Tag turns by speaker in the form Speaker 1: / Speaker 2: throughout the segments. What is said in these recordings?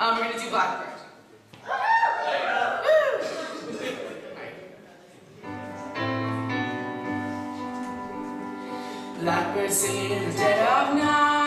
Speaker 1: Um, we're gonna do Blackbird. Blackbird singing in the dead of night.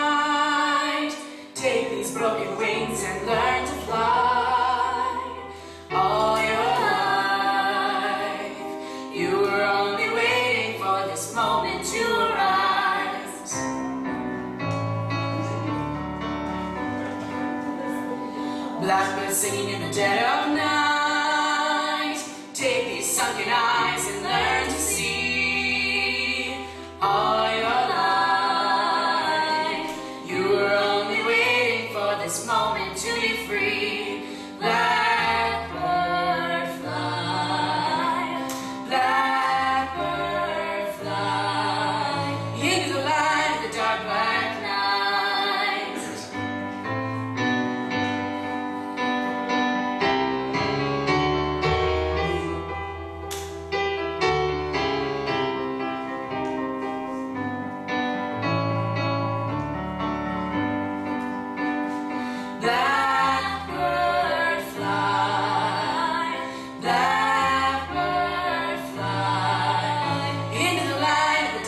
Speaker 1: Blackbird singing in the dead of night. Take these sunken eyes and learn to see. All your life, you were only waiting for this moment to be free. Blackbird Blackbird fly into the light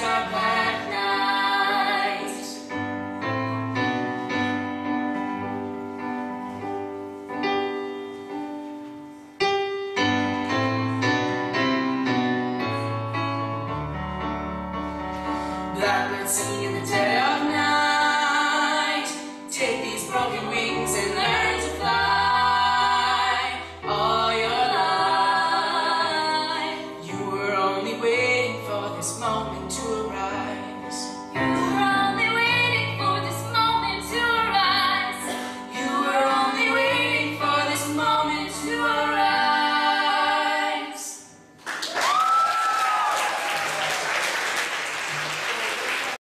Speaker 1: of night.